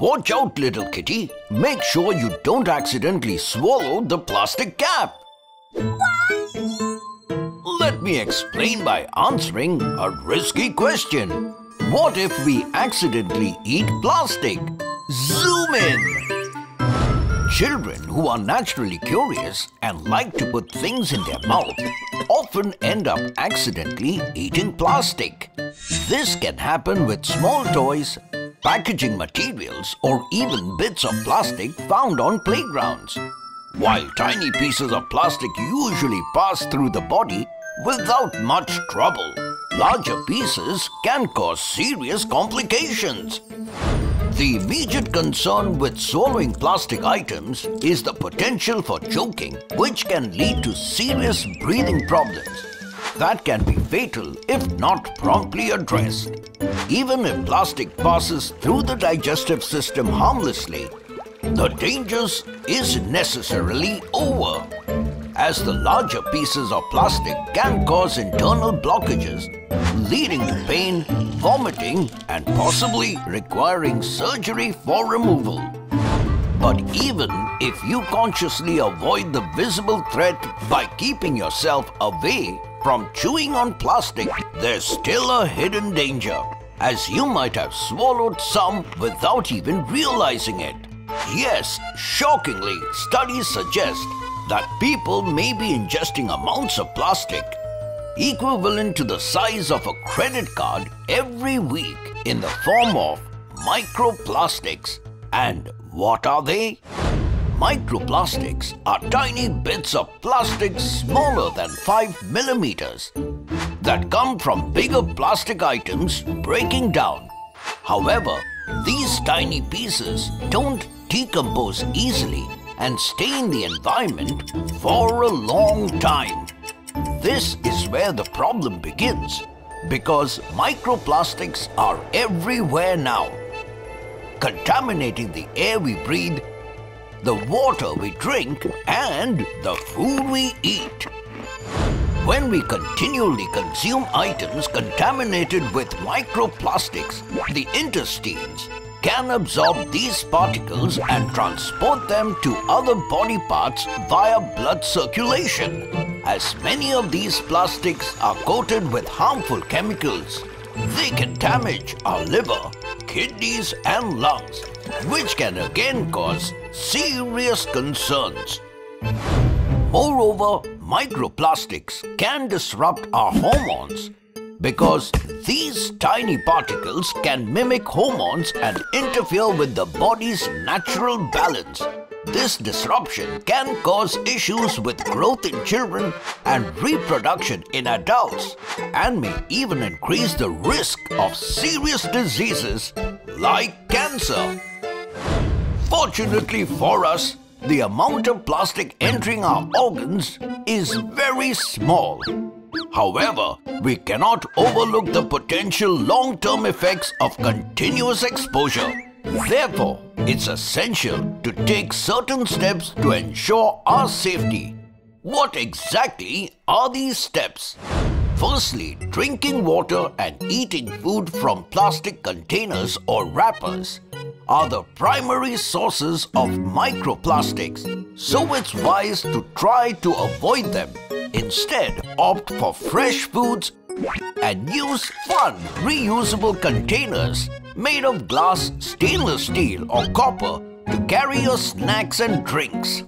Watch out, little kitty. Make sure you don't accidentally swallow the plastic cap. Let me explain by answering a risky question. What if we accidentally eat plastic? Zoom in! Children who are naturally curious and like to put things in their mouth often end up accidentally eating plastic. This can happen with small toys, packaging materials or even bits of plastic found on playgrounds. While tiny pieces of plastic usually pass through the body without much trouble, larger pieces can cause serious complications. The immediate concern with swallowing plastic items is the potential for choking, which can lead to serious breathing problems. That can be fatal if not promptly addressed. Even if plastic passes through the digestive system harmlessly, the dangers isn't necessarily over, as the larger pieces of plastic can cause internal blockages leading to pain, vomiting and possibly requiring surgery for removal. But even if you consciously avoid the visible threat by keeping yourself away from chewing on plastic, there's still a hidden danger, as you might have swallowed some without even realizing it. Yes, shockingly, studies suggest that people may be ingesting amounts of plastic equivalent to the size of a credit card every week in the form of microplastics. And what are they? Microplastics are tiny bits of plastic smaller than 5 millimeters that come from bigger plastic items breaking down. However, these tiny pieces don't decompose easily and stay in the environment for a long time. This is where the problem begins because microplastics are everywhere now, contaminating the air we breathe, the water we drink, and the food we eat. When we continually consume items contaminated with microplastics, the intestines can absorb these particles and transport them to other body parts via blood circulation. As many of these plastics are coated with harmful chemicals, they can damage our liver, kidneys and lungs, which can again cause serious concerns. Moreover, microplastics can disrupt our hormones because these tiny particles can mimic hormones and interfere with the body's natural balance. This disruption can cause issues with growth in children and reproduction in adults and may even increase the risk of serious diseases like cancer. Fortunately for us, the amount of plastic entering our organs is very small However, we cannot overlook the potential long-term effects of continuous exposure. Therefore, it's essential to take certain steps to ensure our safety. What exactly are these steps? Firstly, drinking water and eating food from plastic containers or wrappers are the primary sources of microplastics, so it's wise to try to avoid them. Instead, opt for fresh foods and use fun, reusable containers made of glass, stainless steel or copper to carry your snacks and drinks.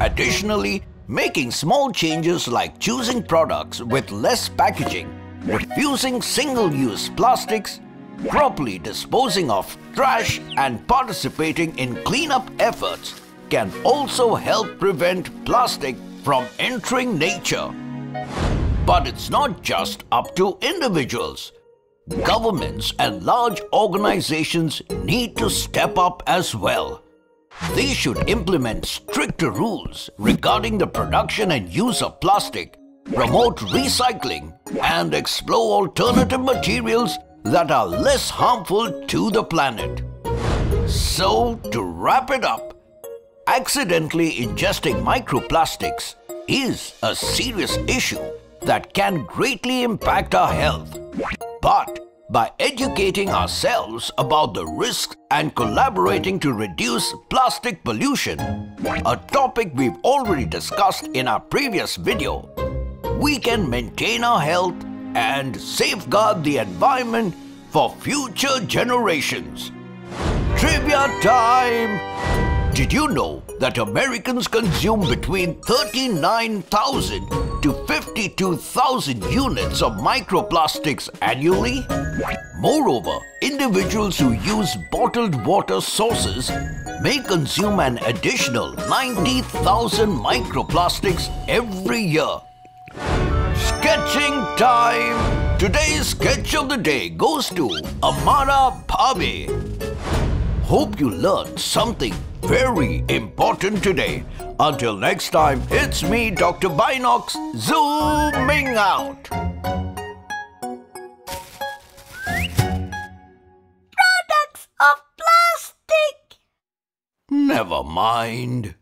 Additionally, making small changes like choosing products with less packaging, refusing single-use plastics, properly disposing of trash and participating in cleanup efforts can also help prevent plastic from entering nature. But it's not just up to individuals. Governments and large organizations need to step up as well. They should implement stricter rules regarding the production and use of plastic, promote recycling, and explore alternative materials that are less harmful to the planet. So, to wrap it up, accidentally ingesting microplastics is a serious issue that can greatly impact our health. But by educating ourselves about the risks and collaborating to reduce plastic pollution, a topic we've already discussed in our previous video, we can maintain our health and safeguard the environment for future generations. Trivia time! Did you know that Americans consume between 39,000 to 52,000 units of microplastics annually? Moreover, individuals who use bottled water sources may consume an additional 90,000 microplastics every year. Sketching time! Today's sketch of the day goes to Amara Pabe. Hope you learned something very important today. Until next time, it's me, Dr. Binocs, zooming out. Products of plastic. Never mind.